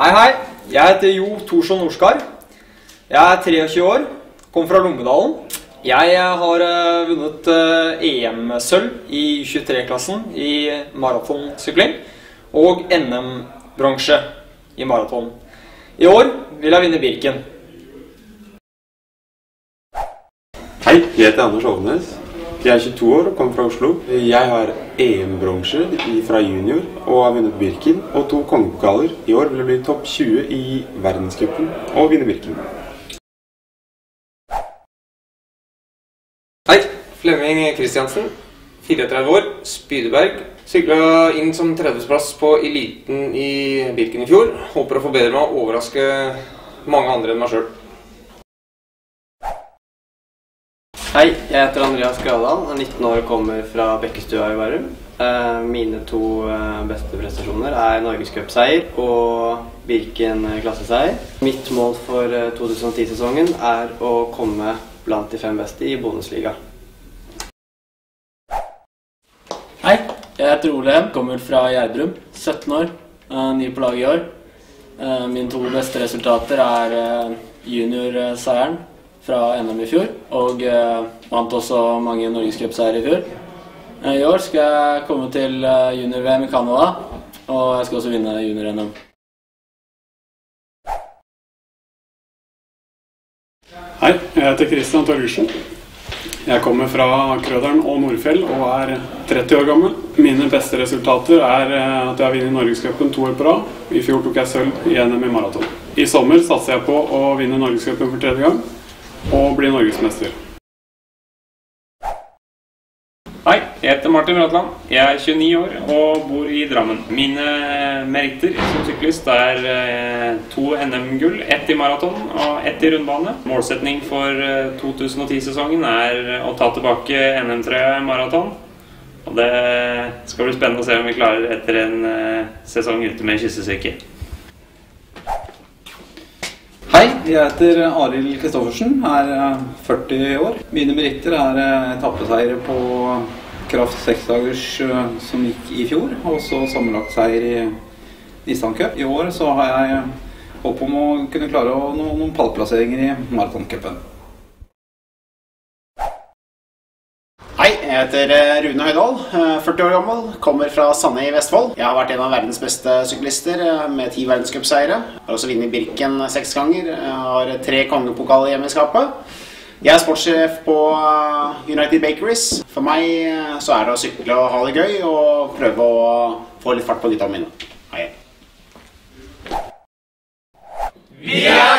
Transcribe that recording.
Hei, hei. Jeg heter Jo Thorsson Norskar. Jeg er 23 år, kommer fra Lommedalen. Jeg har eh, vunnet eh, EM-sølv i 23-klassen i maratonsykling og NM-bransje i maraton. I år vil jeg vinne Birken. Hei, jeg heter Anders Hovnes. Jeg er 22 år og kommer fra Oslo. Jeg har EM-bronse fra junior og har vunnet Birken og to kongepokaler. I år vil jeg bli topp 20 i verdenscupen og vinne Birken. Hei, Flemming Kristiansen. 34 år, Spydeberg. Sykla inn som 30.-plass på eliten i Birken i fjor. Håper å forbedre meg og overraske mange andre enn meg sjøl. Hei, jeg heter Andreas Gradal, er 19 år og kommer fra Bekkestua i Bærum. Eh, Mine to eh, beste prestasjoner er norgescupseier og Birken klasseseier. Mitt mål for eh, 2010-sesongen er å komme blant de fem beste i bonusliga. Hei, jeg heter Ole kommer fra Gjerdrum. 17 år, eh, ny på laget i år. Eh, Mine to beste resultater er eh, juniorseieren fra NM i fjor, og eh, vant også mange norgescupseiere i fjor. Eh, I år skal jeg komme til eh, junior-VM i Canada, og jeg skal også vinne junior-NM. Hei, jeg heter Christian Torgersen. Jeg kommer fra Krøderen og Nordfjell og er 30 år gammel. Mine beste resultater er eh, at jeg har vunnet Norgescupen to år på rad. I fjor tok jeg sølv i NM i maraton. I sommer satser jeg på å vinne Norgescupen for tredje gang og bli norgesmester. Hei, jeg heter Martin Bratland. Jeg er 29 år og bor i Drammen. Mine meritter som syklist er eh, to NM-gull, ett i maraton og ett i rundbane. Målsetning for eh, 2010-sesongen er å ta tilbake NM-trøya i maraton. Og det skal bli spennende å se om vi klarer etter en eh, sesong ute med kyssesyke. Hei, jeg heter Arild Kristoffersen, er eh, 40 år. Mine meritter er eh, etappeseiere på Kraft seksdagers eh, som gikk i fjor, og så sammenlagtseier i Nissan Cup. I år så har jeg håp om å kunne klare å, noen, noen pallplasseringer i maratoncupen. Jeg heter eh, Rune Høydahl, eh, 40 år gammel, kommer fra Sande i Vestfold. Jeg har vært en av verdens beste syklister eh, med ti verdenscupseiere. Har også vunnet Birken seks ganger. Jeg har tre kongepokaler hjemme i skapet. Jeg er sportssjef på eh, United Bakeries. For meg eh, så er det å sykle og ha det gøy og prøve å få litt fart på gutta mine. Hei. Vi er